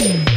Bye.